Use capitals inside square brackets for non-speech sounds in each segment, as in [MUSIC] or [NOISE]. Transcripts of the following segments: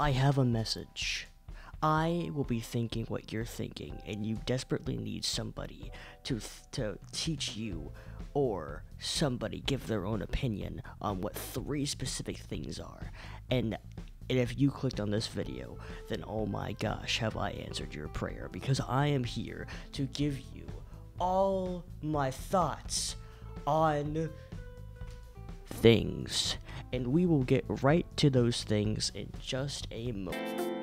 I have a message. I will be thinking what you're thinking, and you desperately need somebody to to teach you, or somebody give their own opinion on what three specific things are. And and if you clicked on this video, then oh my gosh, have I answered your prayer because I am here to give you all my thoughts on things. And we will get right to those things in just a moment.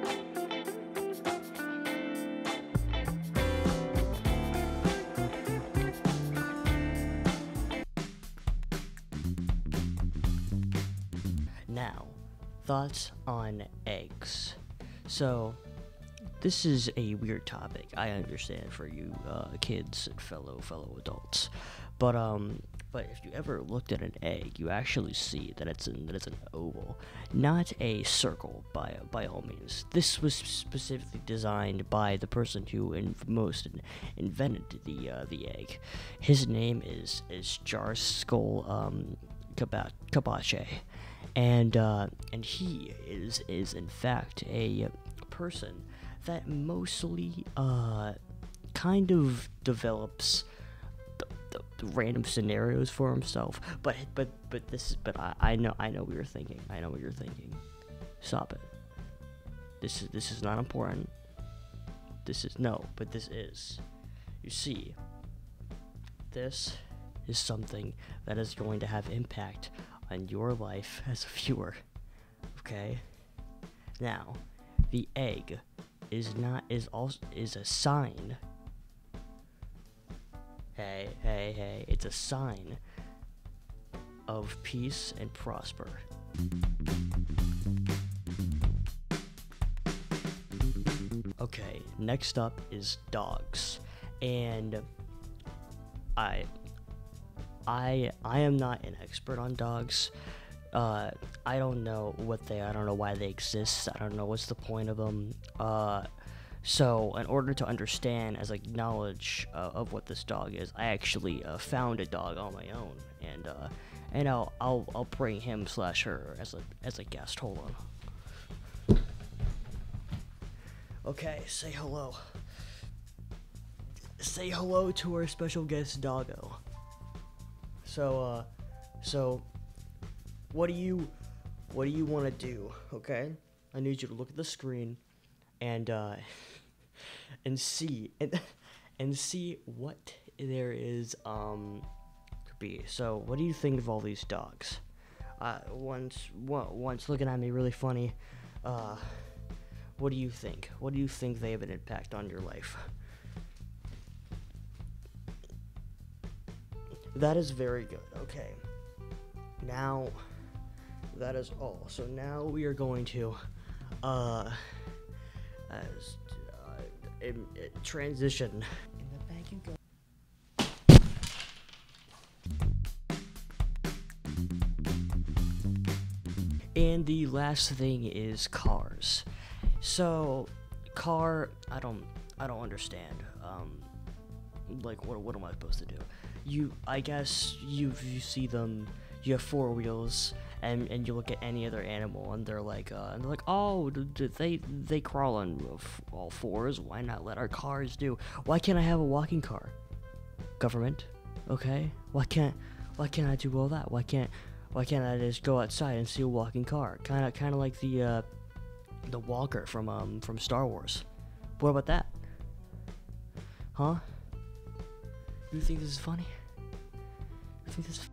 Now, thoughts on eggs. So, this is a weird topic. I understand for you uh, kids and fellow fellow adults, but um, but if you ever looked at an egg, you actually see that it's an that it's an oval, not a circle by by all means. This was specifically designed by the person who in, most in, invented the uh, the egg. His name is is Jarskull um, Kabache, and uh, and he is is in fact a person that mostly uh, kind of develops random scenarios for himself. But but but this is but I, I know I know what you're thinking. I know what you're thinking. Stop it. This is this is not important. This is no, but this is. You see, this is something that is going to have impact on your life as a viewer. Okay? Now, the egg is not is also is a sign. Hey, hey, hey, it's a sign of peace and prosper. Okay, next up is dogs. And I I I am not an expert on dogs. Uh, I don't know what they. I don't know why they exist. I don't know what's the point of them. Uh, so, in order to understand as like knowledge uh, of what this dog is, I actually uh, found a dog on my own, and uh, and I'll I'll I'll bring him slash her as a as a guest. Hold on. Okay, say hello. Say hello to our special guest, Doggo. So, uh, so what do you what do you want to do okay i need you to look at the screen and uh [LAUGHS] and see and [LAUGHS] and see what there is um could be. So what do you think of all these dogs? Uh once one's looking at me really funny uh what do you think? What do you think they have an impact on your life? That is very good. Okay. Now that is all. So now we are going to, uh, uh, transition. In the back you go. And the last thing is cars. So, car, I don't, I don't understand. Um, like what, what am I supposed to do? You, I guess you, you see them. You have four wheels and and you look at any other animal and they're like uh, and they're like oh they they crawl on all fours. Why not let our cars do? Why can't i have a walking car? Government. Okay. Why can't why can't i do all that? Why can't why can't i just go outside and see a walking car? Kind of kind of like the uh, the walker from um from star wars. What about that? Huh? You think this is funny? You think this is